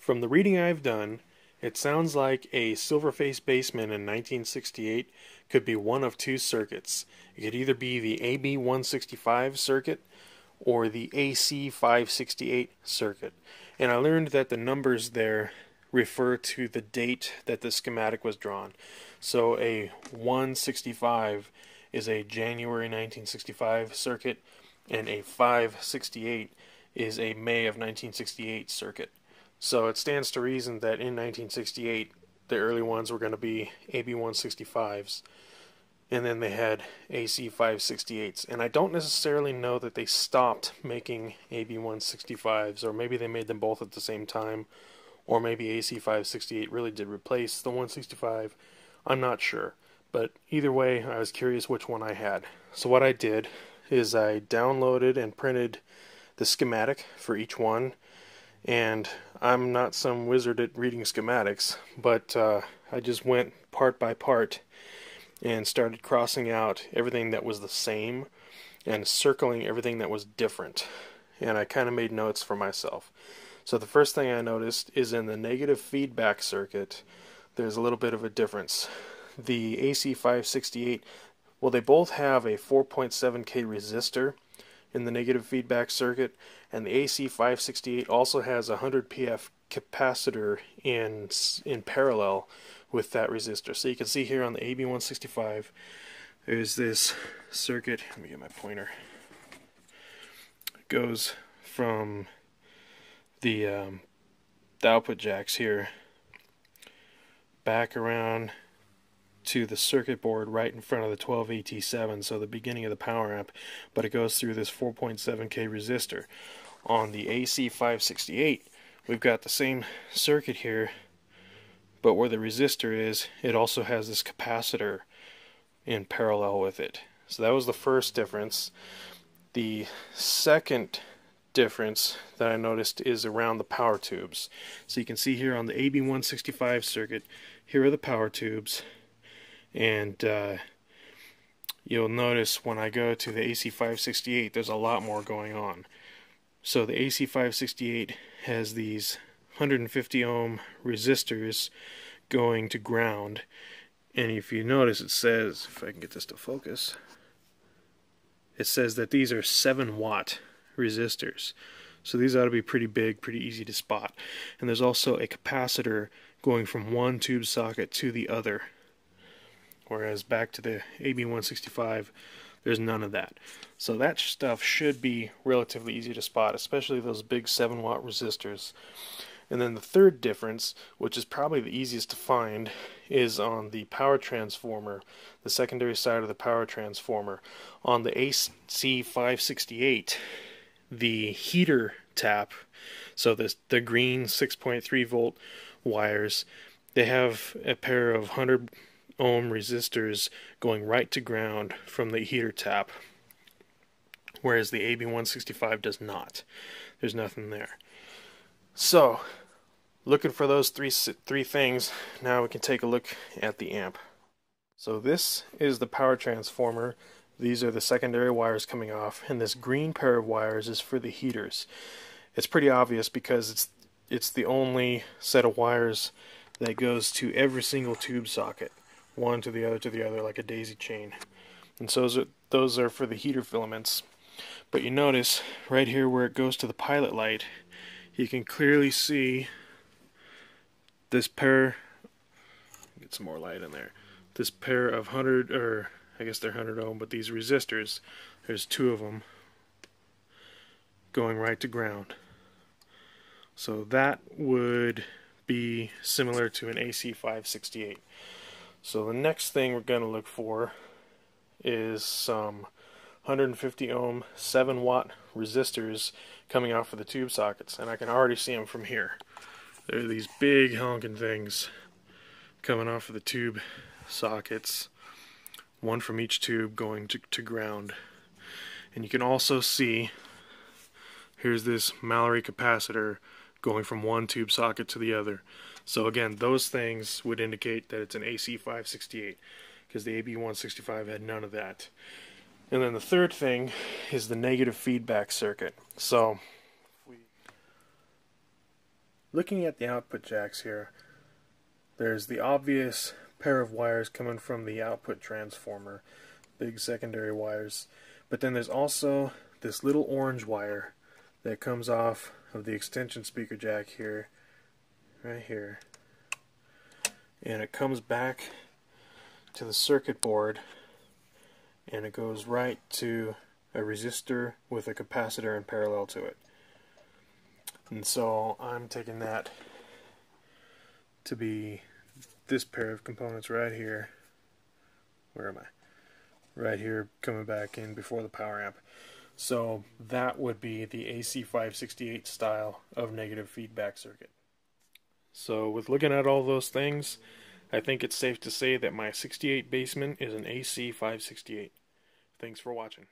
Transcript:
From the reading I've done, it sounds like a Silverface Bassman in 1968 could be one of two circuits. It could either be the AB165 circuit or the AC568 circuit. And I learned that the numbers there refer to the date that the schematic was drawn. So a 165 is a January 1965 circuit, and a 568 is a May of 1968 circuit. So it stands to reason that in 1968, the early ones were going to be AB 165s, and then they had AC 568s. And I don't necessarily know that they stopped making AB 165s, or maybe they made them both at the same time, or maybe AC 568 really did replace the 165. I'm not sure. But either way, I was curious which one I had. So what I did is I downloaded and printed the schematic for each one and I'm not some wizard at reading schematics, but uh, I just went part by part and started crossing out everything that was the same and circling everything that was different. And I kind of made notes for myself. So the first thing I noticed is in the negative feedback circuit, there's a little bit of a difference. The AC568, well, they both have a 4.7K resistor in the negative feedback circuit, and the AC568 also has a 100 PF capacitor in in parallel with that resistor. So you can see here on the AB165, there's this circuit. Let me get my pointer. Goes from the um, the output jacks here back around to the circuit board right in front of the 12AT7, so the beginning of the power amp, but it goes through this 4.7K resistor. On the AC568, we've got the same circuit here, but where the resistor is, it also has this capacitor in parallel with it. So that was the first difference. The second difference that I noticed is around the power tubes. So you can see here on the AB165 circuit, here are the power tubes and uh, you'll notice when I go to the AC568 there's a lot more going on. So the AC568 has these 150 ohm resistors going to ground. And if you notice it says if I can get this to focus it says that these are 7 watt resistors. So these ought to be pretty big pretty easy to spot. And there's also a capacitor going from one tube socket to the other whereas back to the AB165 there's none of that. So that stuff should be relatively easy to spot, especially those big 7 watt resistors. And then the third difference, which is probably the easiest to find, is on the power transformer, the secondary side of the power transformer. On the AC568, the heater tap, so this, the green 6.3 volt wires, they have a pair of 100 ohm resistors going right to ground from the heater tap, whereas the AB165 does not. There's nothing there. So, looking for those three three things, now we can take a look at the amp. So this is the power transformer. These are the secondary wires coming off, and this green pair of wires is for the heaters. It's pretty obvious because it's it's the only set of wires that goes to every single tube socket one to the other to the other like a daisy chain. And so those are, those are for the heater filaments. But you notice right here where it goes to the pilot light, you can clearly see this pair, get some more light in there, this pair of 100, or I guess they're 100 ohm, but these resistors, there's two of them going right to ground. So that would be similar to an AC568. So the next thing we're going to look for is some 150 ohm 7 watt resistors coming off of the tube sockets and I can already see them from here. There are these big honking things coming off of the tube sockets one from each tube going to, to ground and you can also see here's this Mallory capacitor going from one tube socket to the other so again, those things would indicate that it's an AC568 because the AB165 had none of that. And then the third thing is the negative feedback circuit. So looking at the output jacks here, there's the obvious pair of wires coming from the output transformer, big secondary wires. But then there's also this little orange wire that comes off of the extension speaker jack here, right here. And it comes back to the circuit board and it goes right to a resistor with a capacitor in parallel to it. And so I'm taking that to be this pair of components right here. Where am I? Right here coming back in before the power amp. So that would be the AC568 style of negative feedback circuit. So with looking at all those things, I think it's safe to say that my 68 Bassman is an AC568. Thanks for watching.